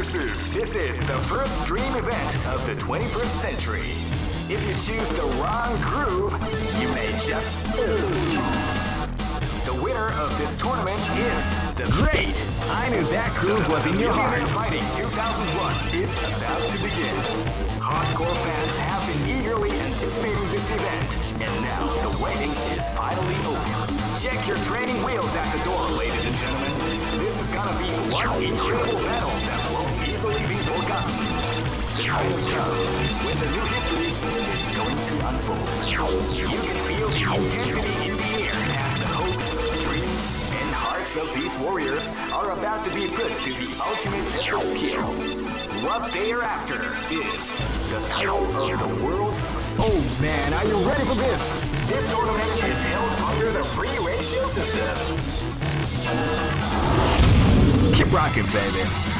This is this is the first dream event of the 21st century. If you choose the wrong groove, you may just lose. The winner of this tournament is the great. I knew that groove was in your heart. Fighting 2001 is about to begin. Hardcore fans have been eagerly anticipating this event, and now the waiting is finally over. Check your training wheels at the door, ladies and gentlemen. This is gonna be one incredible battle easily be forgotten. The time has come when the new history is going to unfold. You can feel the intensity in the air as the hopes, dreams, and hearts of these warriors are about to be put to the ultimate test of skill. What they are after is the title of the world's Oh man, are you ready for this? This tournament is held under the free ratio system. Keep rocking, baby.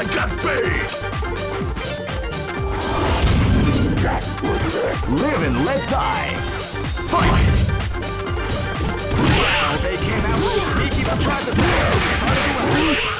I got bait! Live and let die. Fight! Wow, they came out with a sneaky.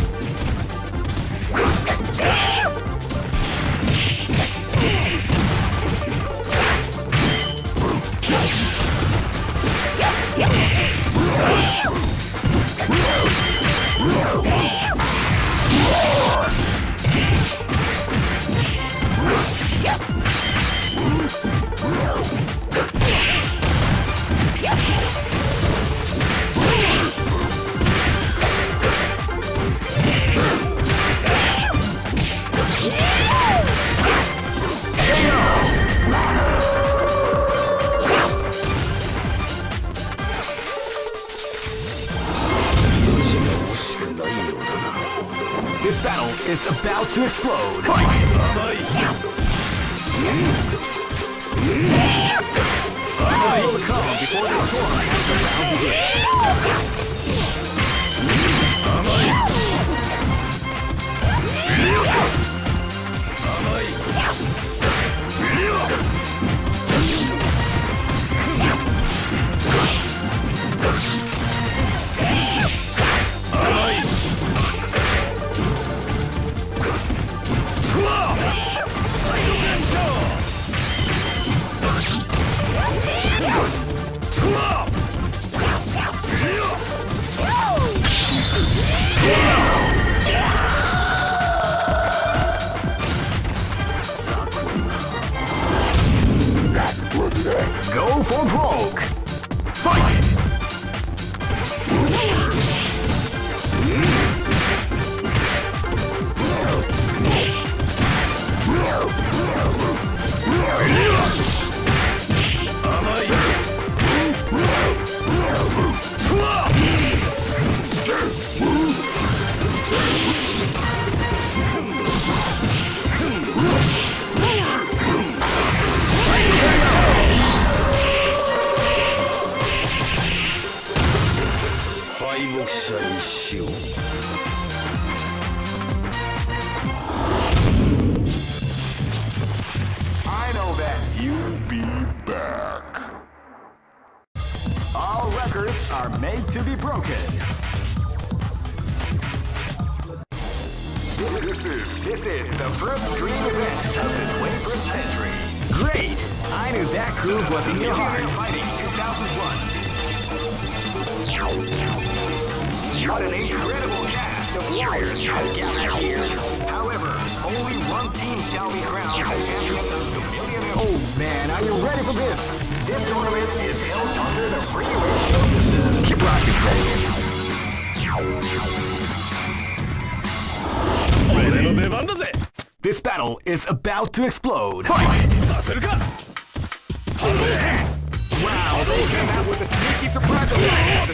dream event of the 21st century. Great! I knew that groove was in your heart. Fighting 2001. What an incredible cast of warriors has gathered here. However, only one team shall be crowned the champion of the Millionaire. Oh man, are you ready for this? This tournament is held under the free ratio system. Keep rocking, baby. 俺の出番だぜ this battle is about to explode. Fight! Wow, they came out with a tricky surprise attack.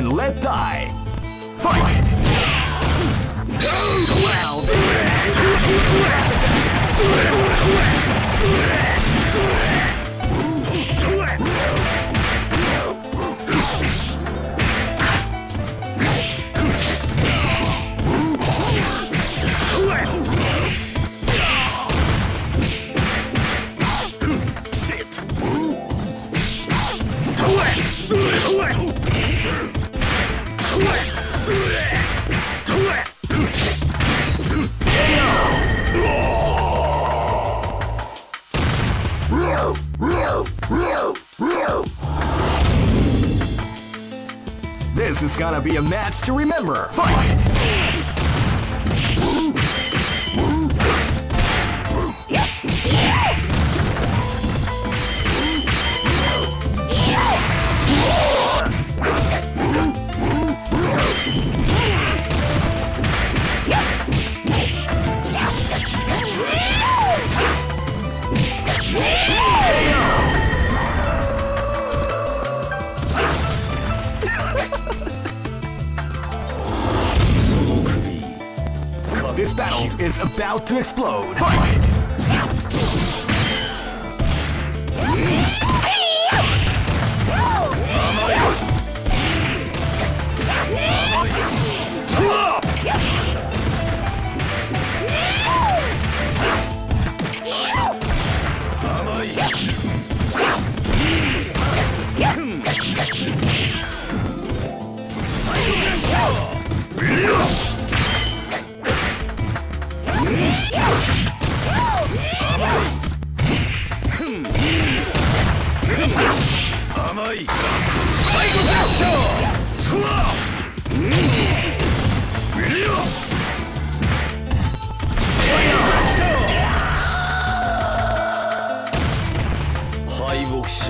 And let die. Fight! This is gonna be a match to remember. Fight! To explode.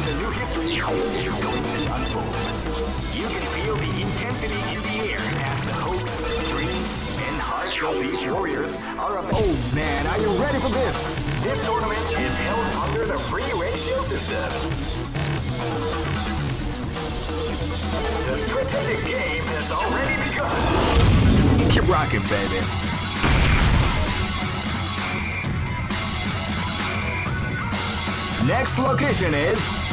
as a new history is going to unfold, you can feel the intensity in the air as the hopes, dreams, and hearts of these warriors are up. Oh man, are you ready for this? This tournament is held under the free ratio system. The strategic game has already begun. Keep rocking, baby. Next location is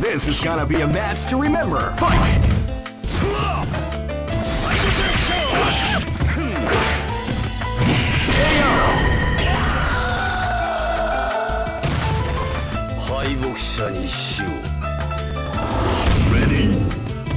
This is gonna be a match to remember. Fight! Hmm. 敗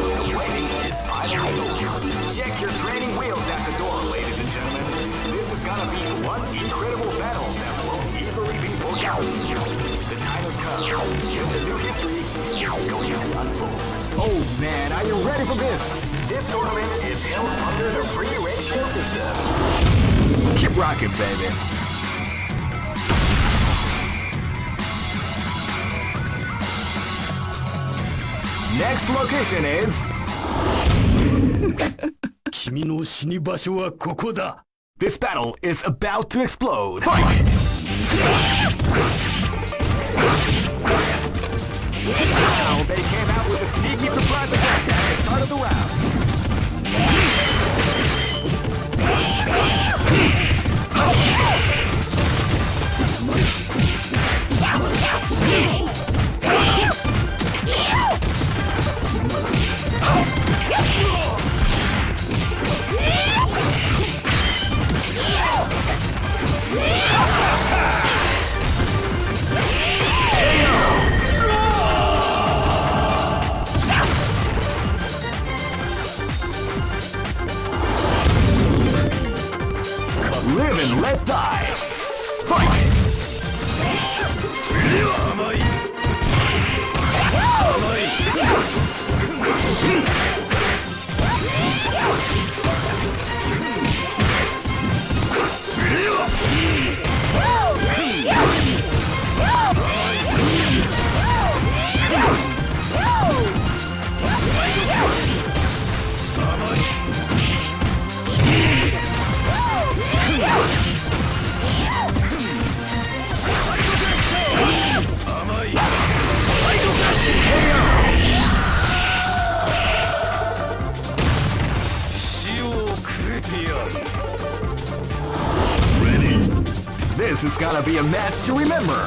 Is finally. Check your training wheels at the door, ladies and gentlemen. This is gonna be one incredible battle that won't easily be. The time has come, the new history is going to unfold. Oh man, are you ready for this? This tournament is held under the free ratio system. Keep rocking, baby. Next location is 君の死に場所はここだ this battle is about to explode. Fight! Now they came out with a sneaky surprise attack at the start of the round. 甘 Yeah! to remember.